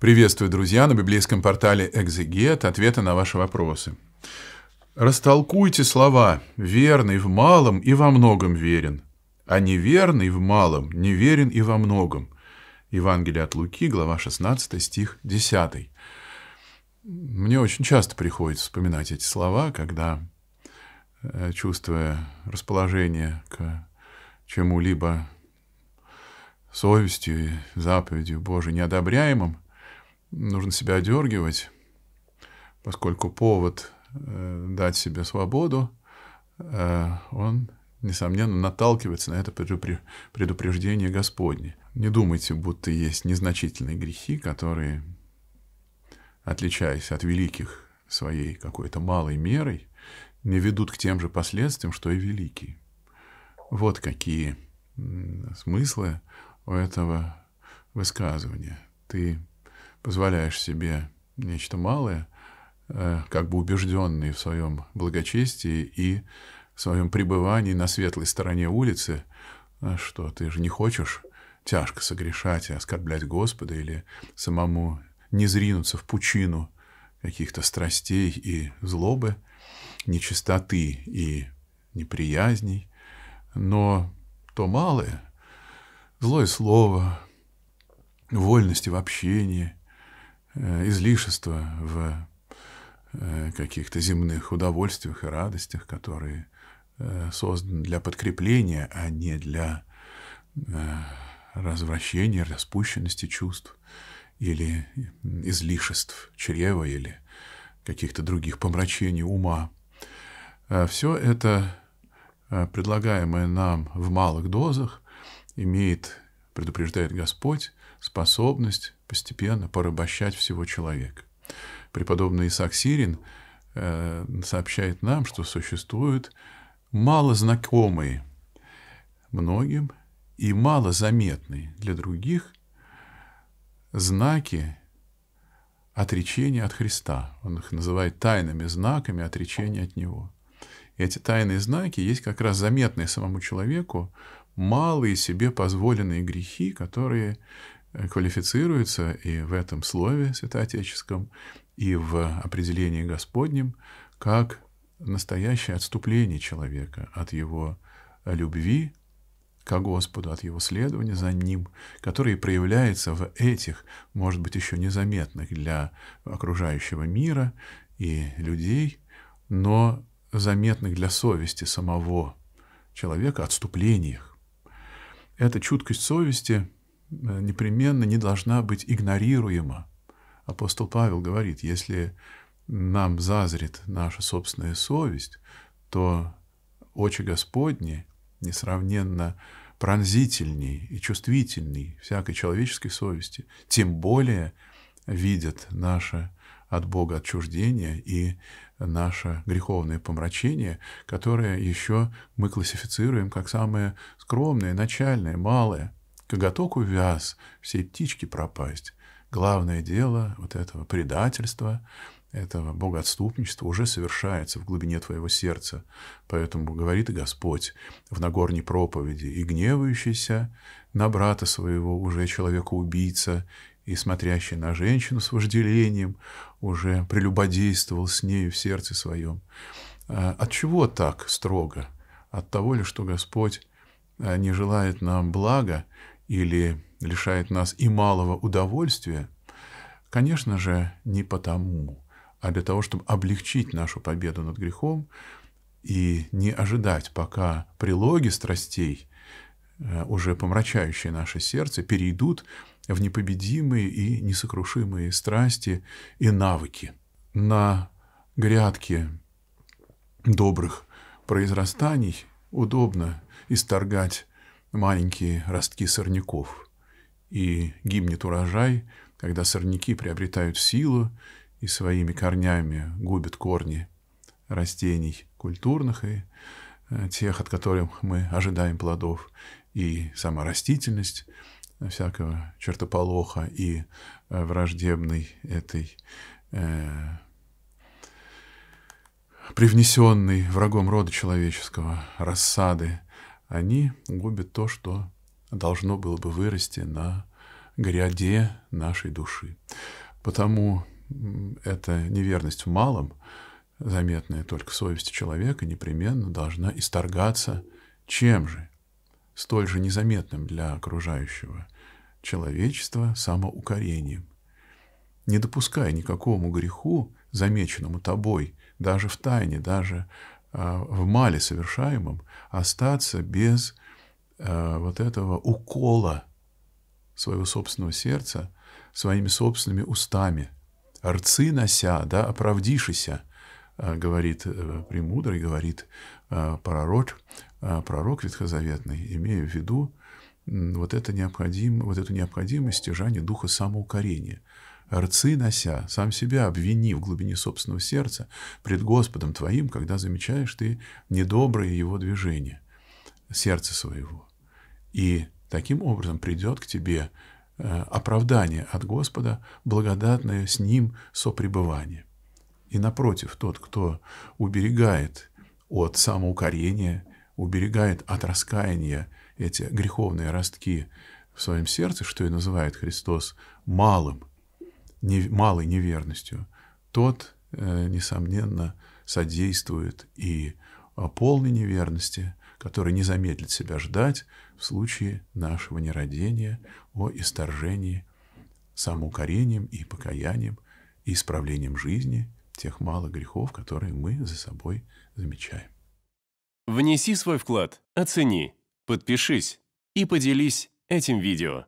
Приветствую, друзья, на библейском портале «Экзегет» ответы на ваши вопросы. Растолкуйте слова «верный в малом и во многом верен», а неверный в малом неверен и во многом. Евангелие от Луки, глава 16, стих 10. Мне очень часто приходится вспоминать эти слова, когда, э, чувствуя расположение к чему-либо совестью и заповедью Божией неодобряемым, нужно себя одергивать, поскольку повод э, дать себе свободу, э, он, несомненно, наталкивается на это предупреждение Господне. Не думайте, будто есть незначительные грехи, которые, отличаясь от великих своей какой-то малой мерой, не ведут к тем же последствиям, что и великие. Вот какие смыслы у этого высказывания. Ты позволяешь себе нечто малое, э, как бы убежденный в своем благочестии и в своем пребывании на светлой стороне улицы, э, что ты же не хочешь тяжко согрешать и оскорблять Господа или самому не зринуться в пучину каких-то страстей и злобы, нечистоты и неприязней, но то малое, злое слово, вольности в общении, излишества в э, каких-то земных удовольствиях и радостях, которые э, созданы для подкрепления, а не для развращения, распущенности чувств или излишеств чрева или каких-то других помрачений ума. Все это, предлагаемое нам в малых дозах, имеет, предупреждает Господь, способность постепенно порабощать всего человека. Преподобный Исаак Сирин э, сообщает нам, что существуют мало знакомые многим и мало заметные для других знаки отречения от Христа. Он их называет тайными знаками отречения от Него. И эти тайные знаки есть как раз заметные самому человеку малые себе позволенные грехи, которые квалифицируется и в этом слове святоотеческом, и в определении Господнем, как настоящее отступление человека от его любви к Господу, от его следования за Ним, которое проявляется в этих, может быть, еще незаметных для окружающего мира и людей, но заметных для совести самого человека отступлениях. Эта чуткость совести непременно не должна быть игнорируема. Апостол Павел говорит, если нам зазрит наша собственная совесть, то очи Господни несравненно пронзительней и чувствительней всякой человеческой совести, тем более видят наше от Бога отчуждение и наше греховное помрачение, которое еще мы классифицируем как самое скромное, начальное, малое – коготок увяз, все птички пропасть. Главное дело вот этого предательства, этого богоотступничества уже совершается в глубине твоего сердца. Поэтому говорит Господь в Нагорней проповеди, и гневающийся на брата своего уже человека-убийца, и смотрящий на женщину с вожделением уже прелюбодействовал с нею в сердце своем. А от чего так строго? От того ли, что Господь а, не желает нам блага или лишает нас и малого удовольствия, конечно же, не потому, а для того, чтобы облегчить нашу победу над грехом и не ожидать, пока прилоги страстей, э, уже помрачающие наше сердце, перейдут в непобедимые и несокрушимые страсти и навыки. На грядке добрых произрастаний удобно исторгать маленькие ростки сорняков. И гибнет урожай, когда сорняки приобретают силу и своими корнями губят корни растений культурных и э, тех, от которых мы ожидаем плодов, и сама растительность всякого чертополоха и э, враждебной этой э, привнесенной врагом рода человеческого рассады они губят то, что должно было бы вырасти на гряде нашей души. Потому эта неверность в малом, заметная только в совести человека, непременно должна исторгаться чем же? Столь же незаметным для окружающего человечества самоукорением. Не допуская никакому греху, замеченному тобой, даже в тайне, даже в мале совершаемом, остаться без э, вот этого укола своего собственного сердца своими собственными устами. «Рцы нося, да, оправдишися», э, говорит э, премудрый, говорит пророк, пророк ветхозаветный, имея в виду вот, это необходим, вот эту необходимость стяжания духа самоукорения. Рцы нося, сам себя обвини в глубине собственного сердца пред Господом твоим, когда замечаешь ты недобрые его движения сердца своего. И таким образом придет к тебе э, оправдание от Господа, благодатное с Ним сопребывание. И напротив, тот, кто уберегает от самоукорения, уберегает от раскаяния эти греховные ростки в своем сердце, что и называет Христос малым, не, малой неверностью, тот, э, несомненно, содействует и полной неверности, который не замедлит себя ждать в случае нашего нерадения о исторжении самоукорением и покаянием и исправлением жизни тех малых грехов, которые мы за собой замечаем. Внеси свой вклад, оцени, подпишись и поделись этим видео.